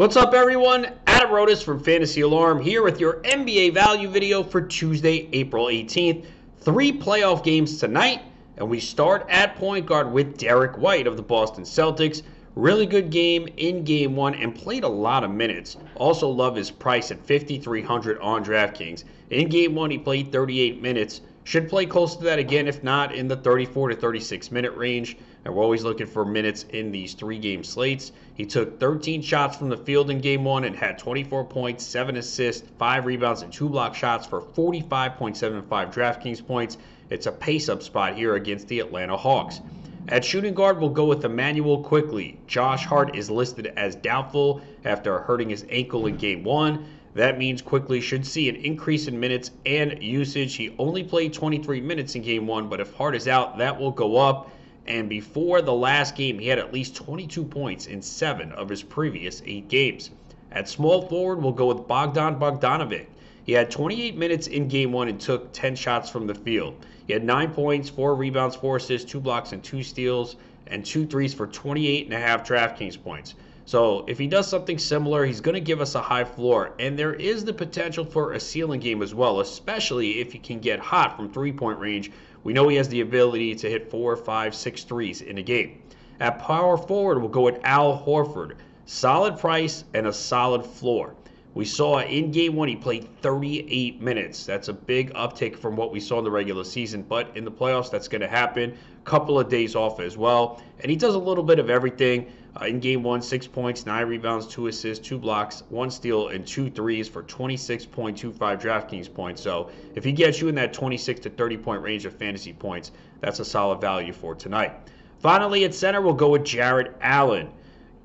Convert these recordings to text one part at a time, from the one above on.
What's up, everyone? Adam Ronis from Fantasy Alarm here with your NBA value video for Tuesday, April 18th. Three playoff games tonight, and we start at point guard with Derrick White of the Boston Celtics. Really good game in game one and played a lot of minutes. Also, love his price at 5,300 on DraftKings. In game one, he played 38 minutes. Should play close to that again, if not in the 34 to 36 minute range. And we're always looking for minutes in these three game slates. He took 13 shots from the field in game one and had 24 points, 7 assists, 5 rebounds, and 2 block shots for 45.75 DraftKings points. It's a pace up spot here against the Atlanta Hawks. At shooting guard, we'll go with Immanuel Quickley. Josh Hart is listed as doubtful after hurting his ankle in game one. That means Quickley should see an increase in minutes and usage. He only played 23 minutes in game one, but if Hart is out, that will go up. And before the last game, he had at least 22 points in seven of his previous eight games. At small forward, we'll go with Bogdan Bogdanovic. He had 28 minutes in game one and took 10 shots from the field. He had nine points, four rebounds, four assists, two blocks, and two steals, and two threes for 28 and a half DraftKings points. So if he does something similar, he's going to give us a high floor. And there is the potential for a ceiling game as well, especially if he can get hot from three point range. We know he has the ability to hit four, five, six threes in a game. At power forward, we'll go with Al Horford. Solid price and a solid floor. We saw in game one, he played 38 minutes. That's a big uptick from what we saw in the regular season, but in the playoffs, that's going to happen. A couple of days off as well. And he does a little bit of everything. Uh, in game one, six points, nine rebounds, two assists, two blocks, one steal, and two threes for 26.25 DraftKings points. So if he gets you in that 26 to 30 point range of fantasy points, that's a solid value for tonight. Finally, at center, we'll go with Jarrett Allen.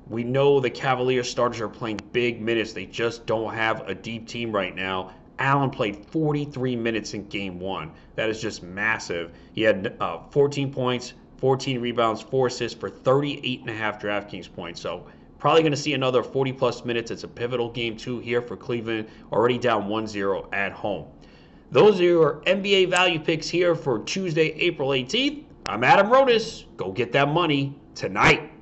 We know the Cavaliers starters are playing big minutes. They just don't have a deep team right now. Allen played 43 minutes in game one. That is just massive. He had uh, 14 points, 14 rebounds, 4 assists for 38 and a half DraftKings points. So probably going to see another 40 plus minutes. It's a pivotal game too here for Cleveland, already down 1-0 at home. Those are your NBA value picks here for Tuesday, April 18th. I'm Adam Ronis. Go get that money tonight.